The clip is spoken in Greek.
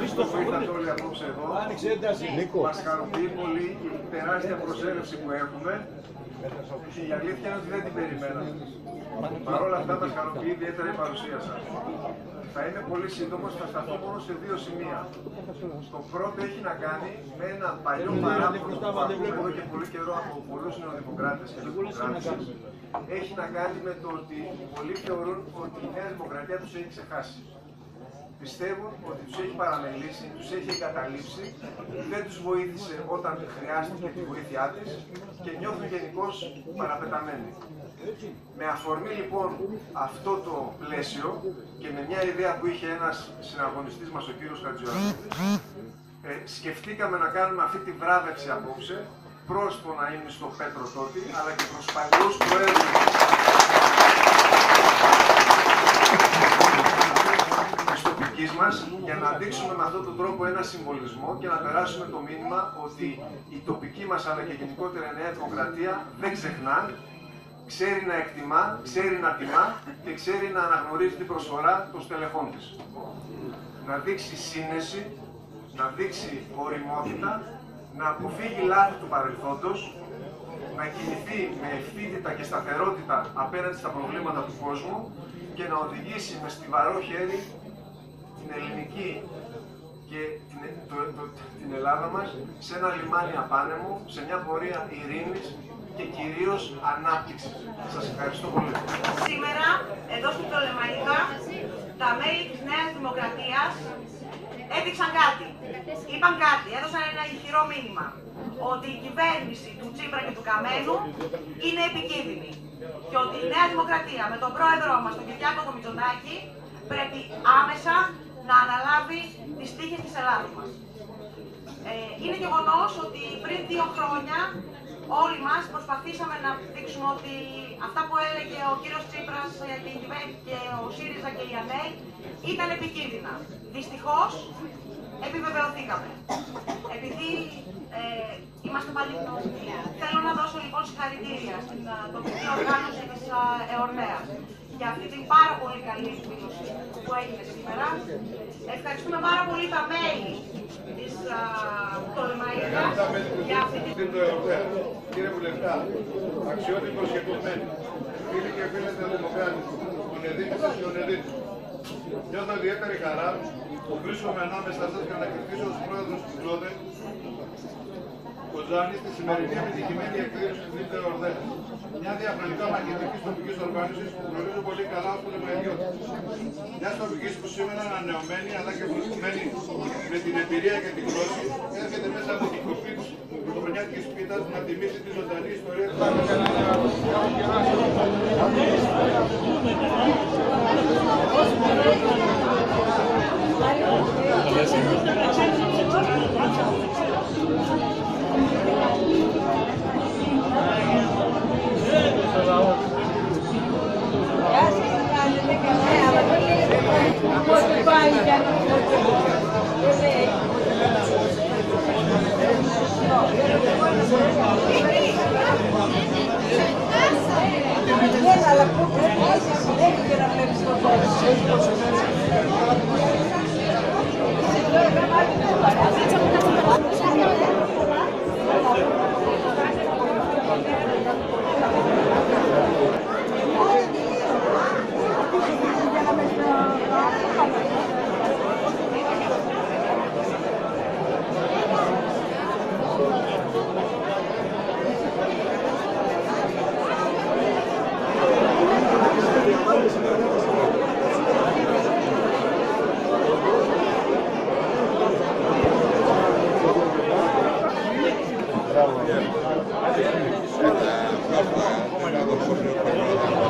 ευχαριστώ που ήρθατε όλοι απόψε εδώ. Μας χαροποιεί πολύ η τεράστια προσέλευση που έχουμε. Η αλήθεια είναι ότι δεν την περιμέναμε. Παρ' όλα αυτά μας χαροποιεί ιδιαίτερα η παρουσία σας. Θα είμαι πολύ σύντομος, θα σταθώ μόνο σε δύο σημεία. Το πρώτο έχει να κάνει με ένα παλιό παράδειγμα που ακούμε εδώ και πολύ καιρό από πολλούς νεοδημοκράτες και δημοκράτες. Έχει να κάνει με το ότι πολλοί θεωρούν ότι η Νέα Δημοκρατία τους έχει ξεχάσει. Πιστεύουν ότι τους έχει παραμελήσει, τους έχει εγκαταλείψει, δεν τους βοήθησε όταν χρειάστηκε τη βοήθειά της και νιώθουν γενικώς παραπεταμένοι. Με αφορμή λοιπόν αυτό το πλαίσιο και με μια ιδέα που είχε ένας συναγωνιστής μας, ο κύριος Χατζιωαννίδης, ε, σκεφτήκαμε να κάνουμε αυτή τη βράβευση απόψε προς τον στο Πέτρο Τότη, αλλά και προς παλιούς προέδρους της τοπικής μας, για να δείξουμε με αυτόν τον τρόπο ένα συμβολισμό και να περάσουμε το μήνυμα ότι η τοπική μας αλλά και γενικότερα η Νέα Δημοκρατία δεν ξεχνά ξέρει να εκτιμά, ξέρει να τιμά και ξέρει να αναγνωρίζει την προσφορά των στελεχών της. Να δείξει σύνεση, να δείξει οριμότητα, να αποφύγει λάθη του παρελθόντος, να κινηθεί με ευθύτητα και σταθερότητα απέναντι στα προβλήματα του κόσμου και να οδηγήσει με στιβαρό χέρι την ελληνική και την, την Ελλάδα μας σε ένα λιμάνι απάνεμο, σε μια πορεία ειρήνης και κυρίως ανάπτυξης. Σας ευχαριστώ πολύ. Σήμερα, εδώ στην Τολεμαϊδα, τα μέλη της Νέας Δημοκρατίας έδειξαν κάτι. Είπαν κάτι, έδωσαν ένα ηχηρό μήνυμα. Ότι η κυβέρνηση του Τσίπρα και του Καμένου είναι επικίνδυνη. Και ότι η Νέα Δημοκρατία με τον πρόεδρό μας, τον Κυριάκο τον Μητσοτάκη, πρέπει άμεσα να αναλάβει τις τύχες της Ελλάδας μας. Ε, είναι γεγονός ότι πριν δύο χρόνια όλοι μας προσπαθήσαμε να δείξουμε ότι αυτά που έλεγε ο κύριος Τσίπρας και, η και ο ΣΥΡΙΖΑ και η ΑΝΕΛ ήταν επικίνδυνα. Δυστυχώς επιβεβαιωθήκαμε. Επειδή ε, είμαστε πάλι θέλω να δώσω λοιπόν συγχαρητήρια στην τοπική οργάνωση της ΕΟΡΝΕΑ για αυτή την πάρα πολύ καλή εκδήλωση που έγινε σήμερα. Ευχαριστούμε πάρα πολύ τα μέλη της Τολμαΐδας για αυτή την... Κύριε Βουλευτά, αξιότιμος και κομμένοι, φίλοι και φίλες δημοκράτες, τον Εδίτης και τον Εδίτης. Νιώθω ιδιαίτερη χαρά που βρίσκομαι ανάμεσα σας για να κερδίσω τους πρόεδρους του ΚΛΟΔΕ Κοζάνη στη σημερινή επιτυχημένη εκδήλωση του Δίκτυο Ορδέ. Μια διαχρονικά μαγνητική τοπικής οργάνωσης που γνωρίζω πολύ καλά από τον Μαϊδιώτη. Μια τοπική που σήμερα ανανεωμένη αλλά και προηγουμένη με την εμπειρία και την γνώση έρχεται μέσα από την κοπή της πρωτοχρονιάτικη πίτα να τιμήσει τη ζωντανή ιστορία του Έλα, αλλά πού πρέπει να είσαι συνέχεια για να βλέπεις τον κόσμο. en